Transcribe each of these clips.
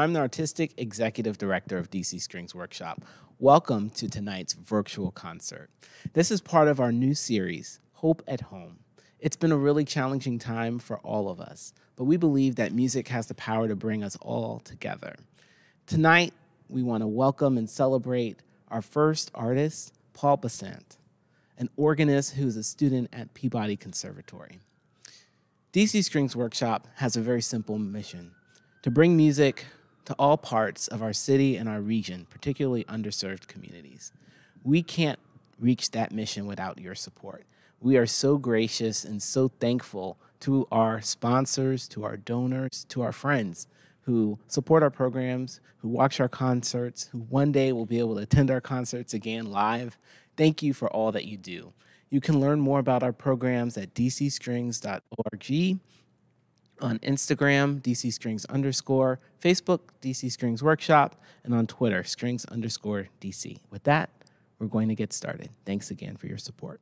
I'm the Artistic Executive Director of DC Strings Workshop. Welcome to tonight's virtual concert. This is part of our new series, Hope at Home. It's been a really challenging time for all of us, but we believe that music has the power to bring us all together. Tonight, we want to welcome and celebrate our first artist, Paul Byssainthe, an organist who's a student at Peabody Conservatory. DC Strings Workshop has a very simple mission to bring music to all parts of our city and our region, particularly underserved communities. We can't reach that mission without your support. We are so gracious and so thankful to our sponsors, to our donors, to our friends who support our programs, who watch our concerts, who one day will be able to attend our concerts again live. Thank you for all that you do. You can learn more about our programs at dcstrings.org, on Instagram, DC Strings underscore, Facebook, DC Strings Workshop, and on Twitter, strings underscore DC. With that, we're going to get started. Thanks again for your support.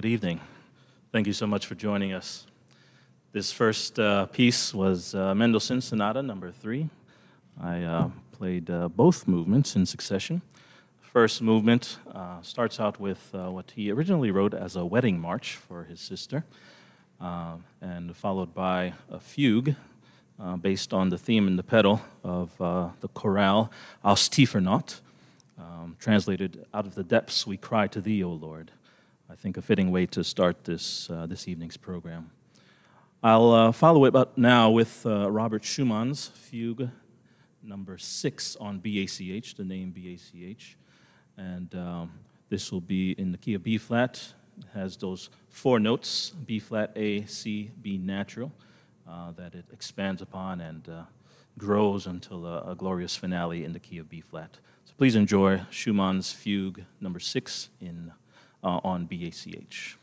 Good evening. Thank you so much for joining us. This first uh, piece was uh, Mendelssohn Sonata number three. I uh, played uh, both movements in succession. First movement uh, starts out with uh, what he originally wrote as a wedding march for his sister, and followed by a fugue based on the theme in the pedal of the chorale Aus tiefer Not, um, translated, Out of the depths we cry to thee, O Lord. I think a fitting way to start this, uh, this evening's program. I'll uh, follow it up now with uh, Robert Schumann's fugue number six on BACH, the name BACH. And um, this will be in the key of B flat. It has those four notes B flat, A, C, B natural uh, that it expands upon and uh, grows until a, a glorious finale in the key of B flat. So please enjoy Schumann's fugue number six in Uh, on BACH.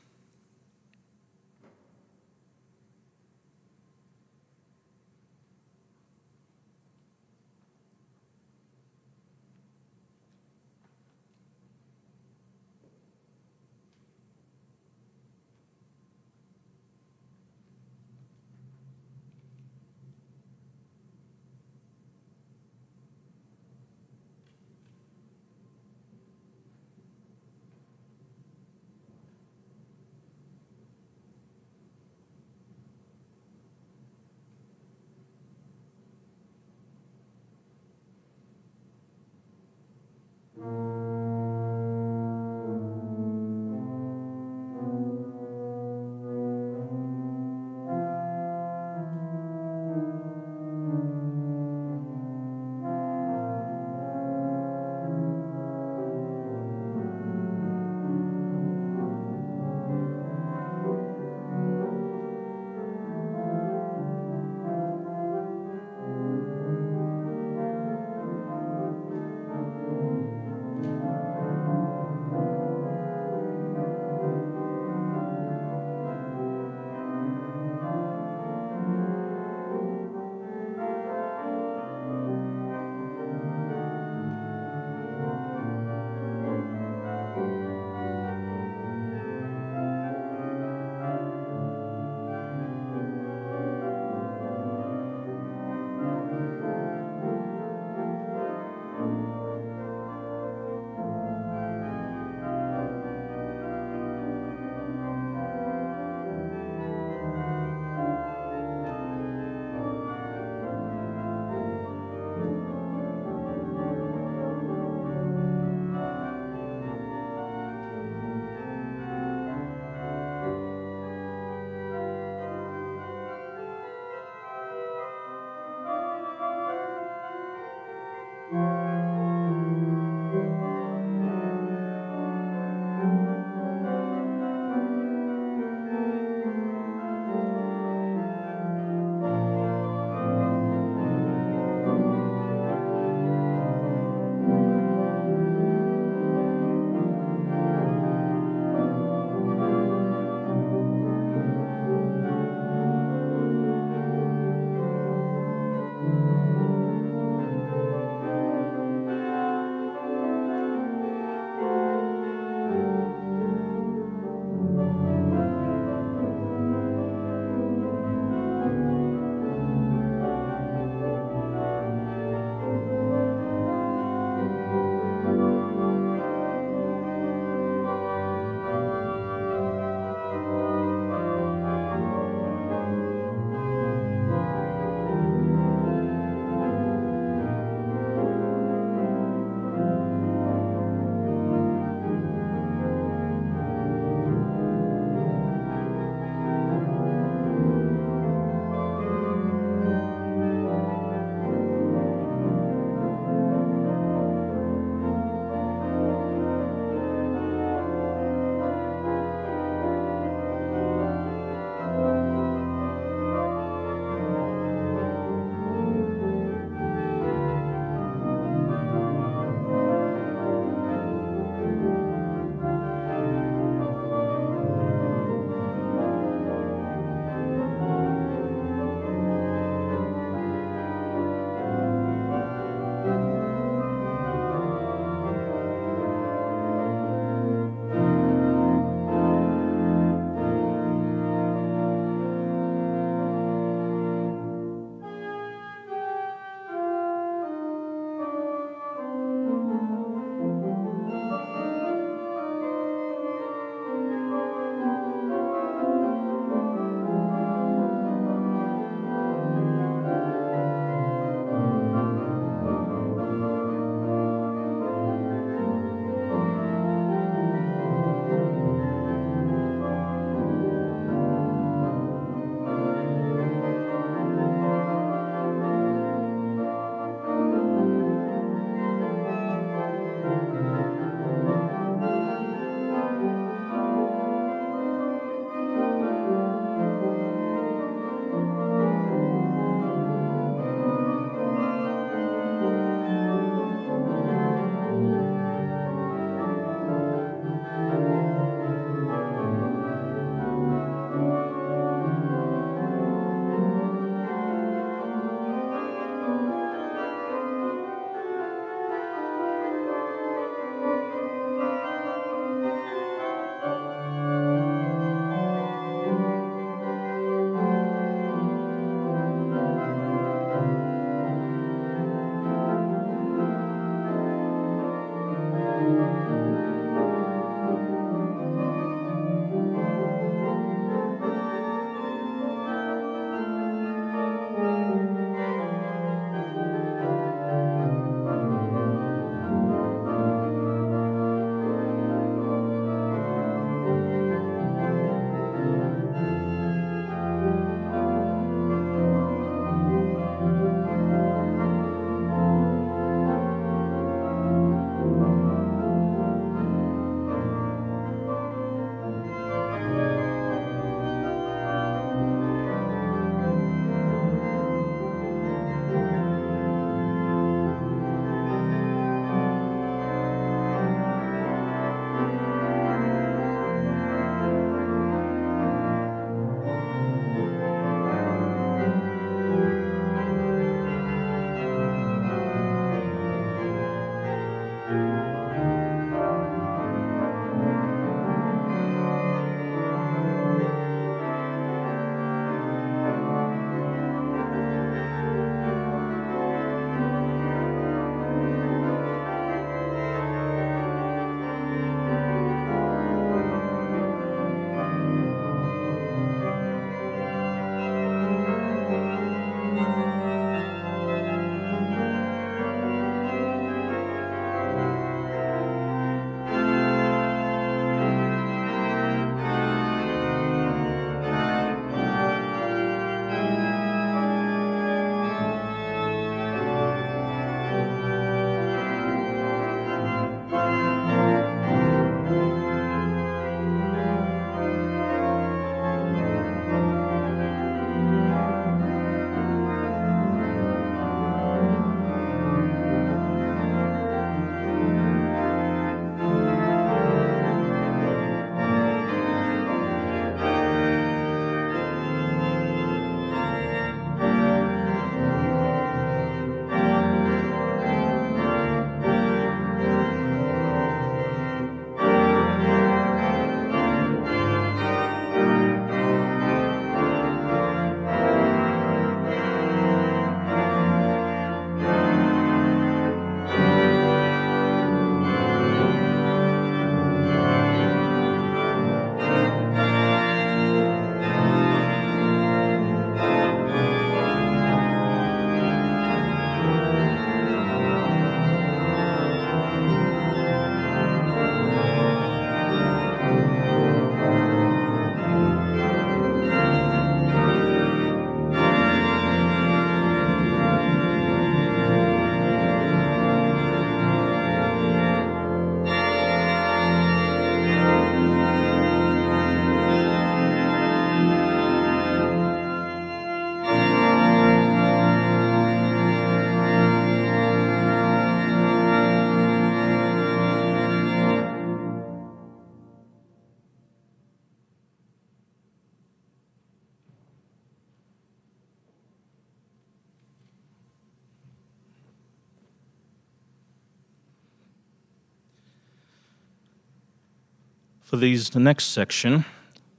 For these, the next section,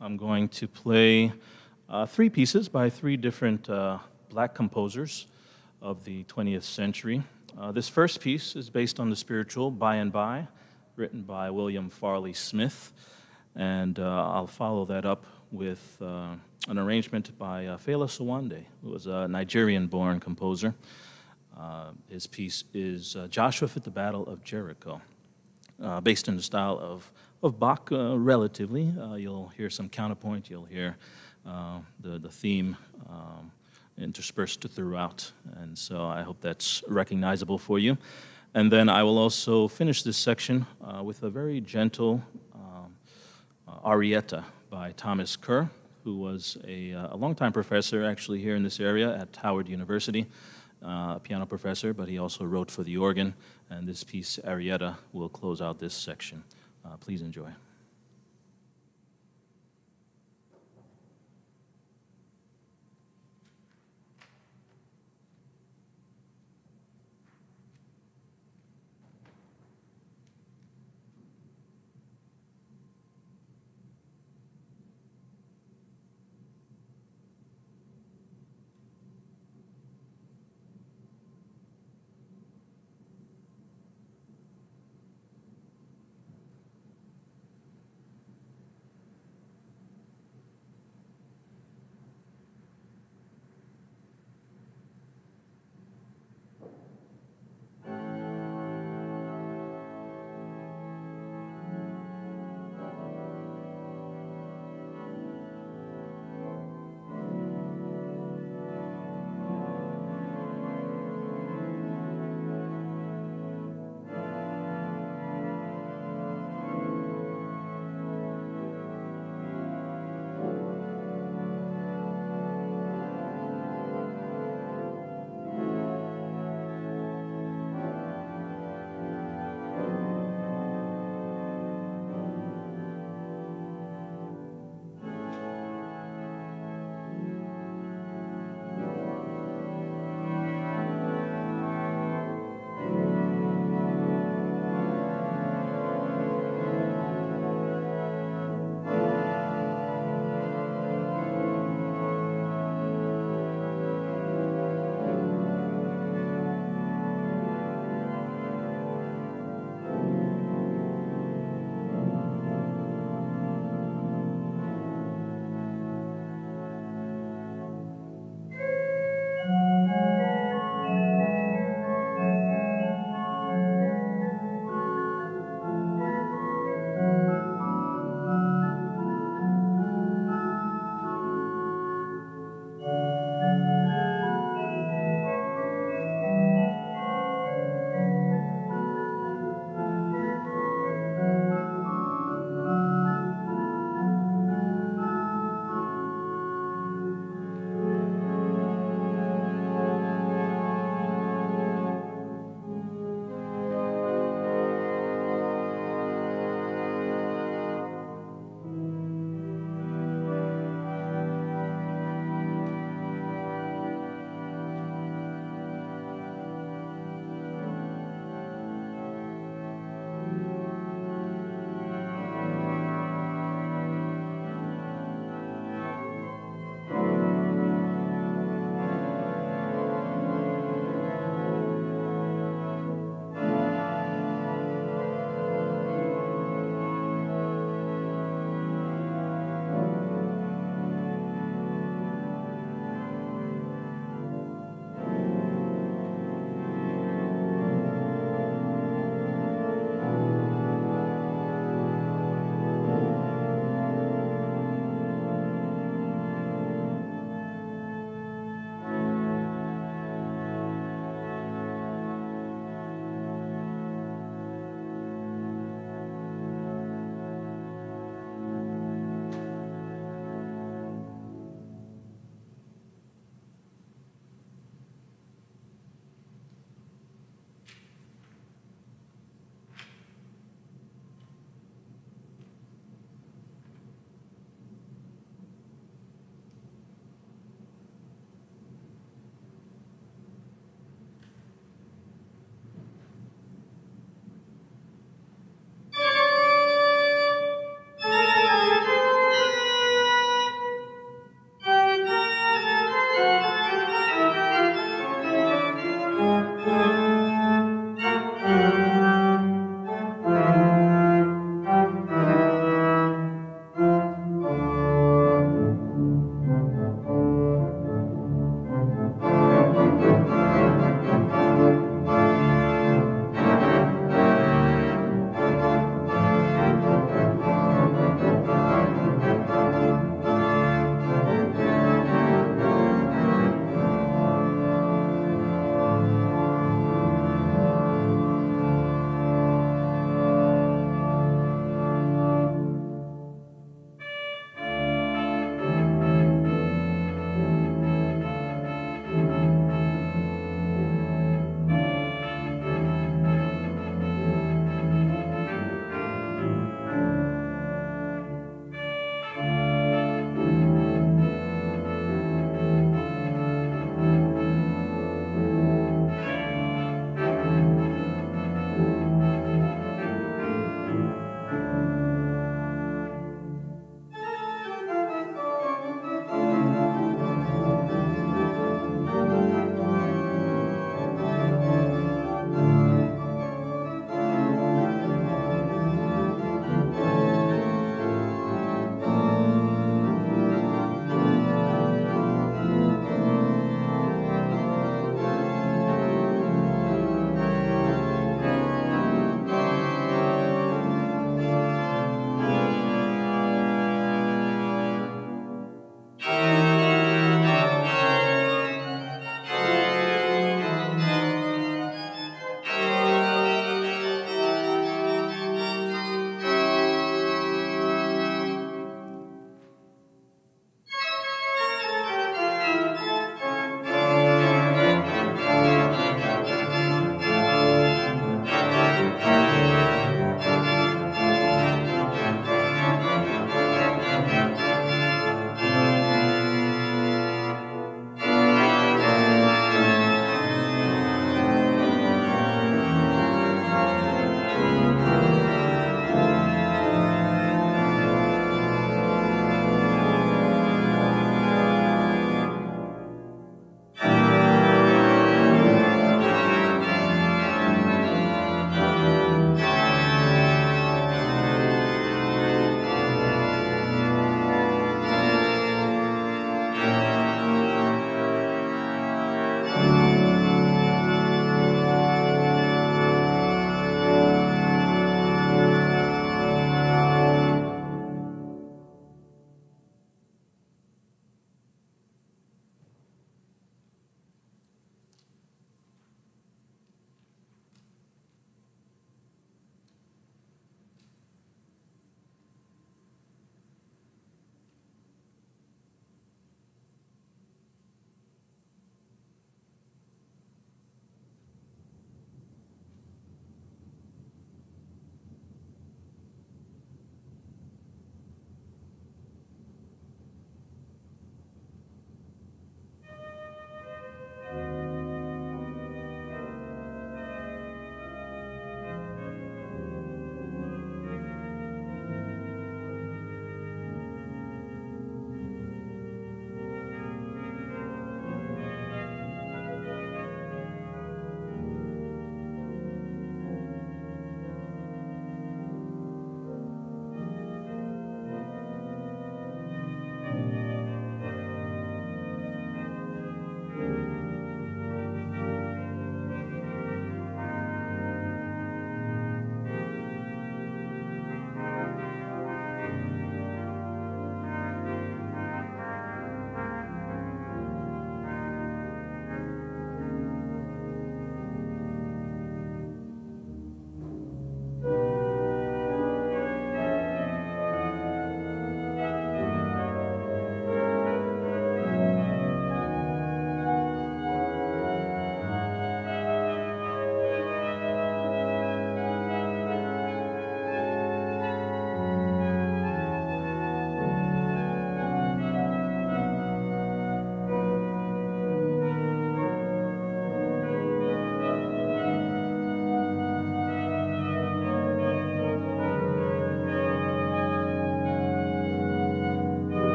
I'm going to play uh, three pieces by three different uh, black composers of the 20th century. Uh, this first piece is based on the spiritual By and By, written by William Farley Smith, and uh, I'll follow that up with uh, an arrangement by uh, Fela Sowande, who was a Nigerian-born composer. Uh, his piece is Joshua at the Battle of Jericho, based in the style of, of Bach, uh, relatively. Uh, you'll hear some counterpoint, you'll hear uh, the, the theme um, interspersed throughout, and so I hope that's recognizable for you. And then I will also finish this section uh, with a very gentle um, uh, arietta by Thomas Kerr, who was a, a longtime professor actually here in this area at Howard University, uh, a piano professor, but he also wrote for the organ. And this piece, Arietta, will close out this section. Uh, please enjoy.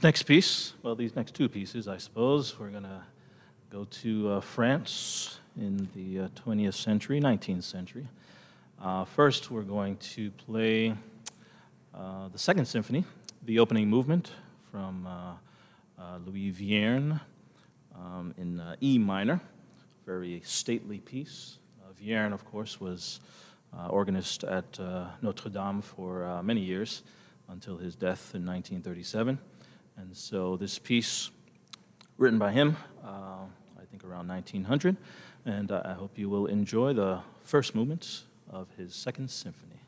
This next piece, well, these next two pieces, I suppose, we're going to go to uh, France in the uh, 20th century, 19th century. Uh, first, we're going to play uh, the Second Symphony, the opening movement from uh, uh, Louis Vierne um, in E minor, very stately piece. Vierne, of course, was organist at Notre Dame for many years until his death in 1937. And so this piece, written by him, uh, I think around 1900, and I hope you will enjoy the first movements of his second symphony.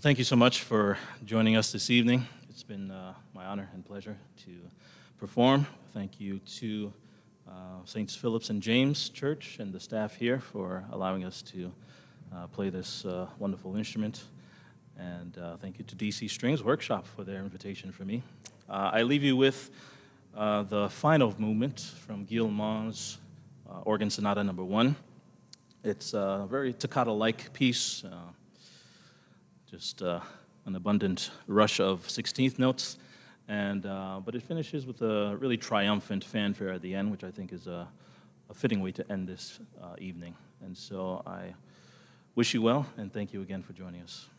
Well, thank you so much for joining us this evening. It's been uh, my honor and pleasure to perform. Thank you to uh, Saints Phillips and James Church and the staff here for allowing us to uh, play this uh, wonderful instrument. And uh, thank you to DC Strings Workshop for their invitation for me. Uh, I leave you with the final movement from Guilmant's Organ Sonata Number One. It's a very toccata-like piece just uh, an abundant rush of 16th notes. And, uh, but it finishes with a really triumphant fanfare at the end, which I think is a, a fitting way to end this uh, evening. And so I wish you well, and thank you again for joining us.